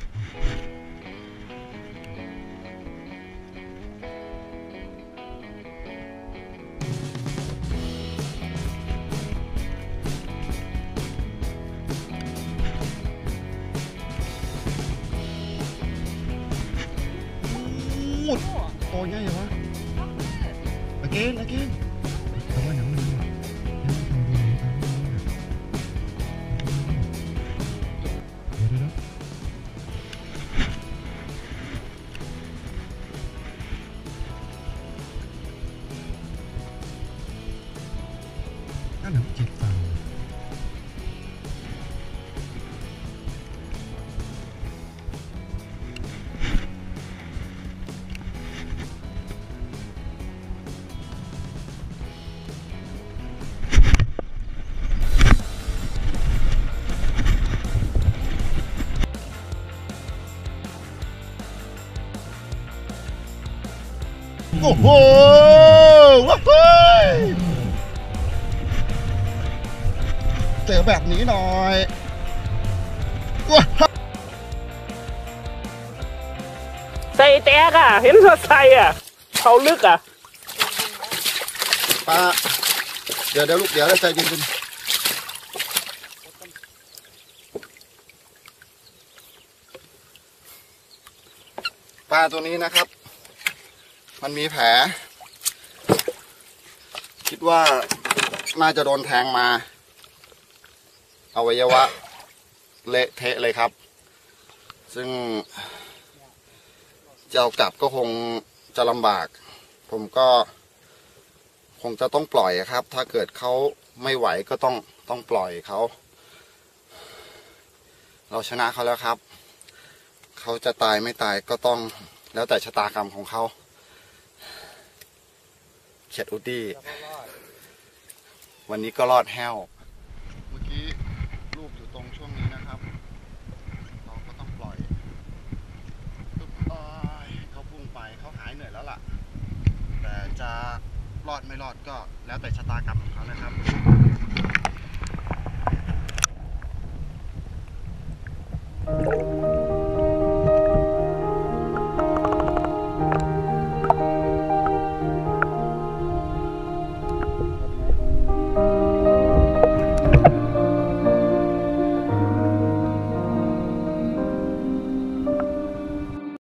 khác to nhá vậy quá. Again again Có được kịp? เฮ้ยเจอแบบนี้หน่อยว้าวใส่แตกอะ เห็นสดใสอะเขาลึกอะปลาเดี๋ยวเดี๋ยวลูกเดี๋ยวใจเย็นๆปลาตัวนี้นะครับ มันมีแผล คิดว่าน่าจะโดนแทงมา อวัยวะเละเทะเลยครับ ซึ่งจะเอากลับก็คงจะลำบาก ผมก็คงจะต้องปล่อยครับ ถ้าเกิดเขาไม่ไหวก็ต้องต้องปล่อยเขา เราชนะเขาแล้วครับ เขาจะตายไม่ตายก็ต้องแล้วแต่ชะตากรรมของเขาเขียดอุดดี้วันนี้ก็รอดแห้ว เมื่อกี้รูปอยู่ตรงช่วงนี้นะครับ เราก็ต้องปล่อยปึ๊บอ้ายเขาพุ่งไปเขาหายเหนื่อยแล้วล่ะ แต่จะ รอดไม่รอดก็แล้วแต่ชะตากรรมของเขานะครับ